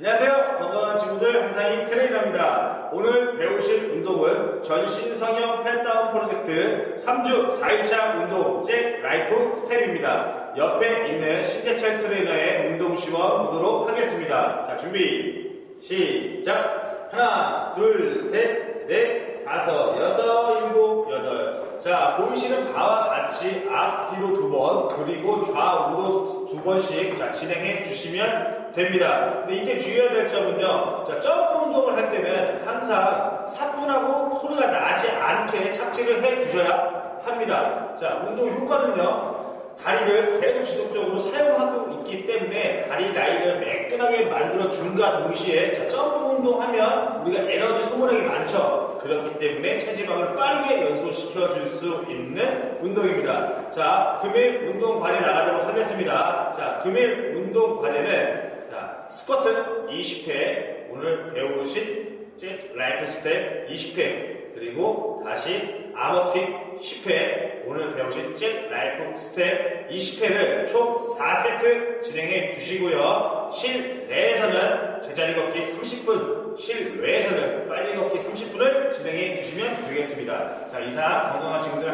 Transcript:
안녕하세요. 건강한 친구들 한상희 트레이너입니다. 오늘 배우실 운동은 전신 성형 팻다운 프로젝트 3주 4일차 운동 jackknife step입니다. 옆에 있는 신재철 트레이너의 운동 시범 보도록 하겠습니다. 자, 준비, 시작! 하나, 둘, 셋, 넷. 자, 보이시는 바와 같이 앞, 뒤로 두 번, 그리고 좌우로 두 번씩 자, 진행해 주시면 됩니다. 근데 이때 주의해야 될 점은요. 자, 점프 운동을 할 때는 항상 사뿐하고 소리가 나지 않게 착지를 해 주셔야 합니다. 자, 운동 효과는요. 다리를 계속 지속적으로 사용하고 있기 때문에 다리 라인을 매끈하게 만들어 준과 동시에 자, 점프 운동하면 우리가 에너지 소모량이 많죠. 그렇기 때문에 체지방을 빠르게 연소시켜 줄 수 있는 운동입니다. 자, 금일 운동 과제 나가도록 하겠습니다. 자, 금일 운동 과제는 자, 스쿼트 20회, 오늘 배우신 잭나이프 스텝 20회, 그리고 다시 아머킥 10회, 오늘 배우신 잭나이프 스텝 20회를 총 4세트 진행해 주시고요. 실 제자리 걷기 30분, 실외에서는 빨리 걷기 30분을 진행해 주시면 되겠습니다. 자, 이상 건강한 친구들